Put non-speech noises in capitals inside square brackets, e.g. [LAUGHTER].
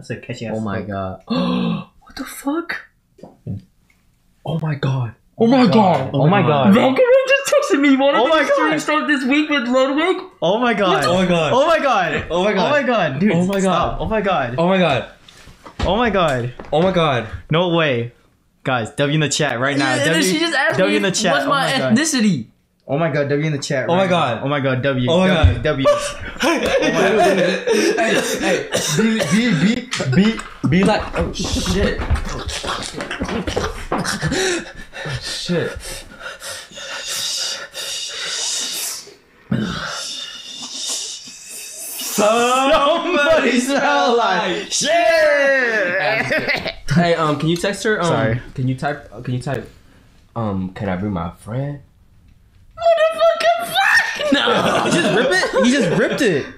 That's a catchy ass. Oh my hook. god. what the fuck? Oh my god. Oh my god. Oh my god. Valkyrae just texted me. One of Oh my these streams God. start this week with Ludwig. Oh my god. Oh my god. Oh my god. Oh my god. Oh my god, dude. Oh my stop. God. Oh my god. Oh my god. Oh my god. Oh my god. No way. Guys, W in the chat right now. and W, then she just asked w me in the chat. what's oh my, my god. Oh my god, W in the chat. Oh my right God. now. Oh my god, W. Oh my w, God. W. [LAUGHS] hey, hey, be, be, be, be, be like, oh shit. shit. Somebody smell like shit. Hey, um, can you text her? Um, Sorry. Can you type? uh, Can you type? Um, can I bring my friend? He just ripped it. He just ripped it.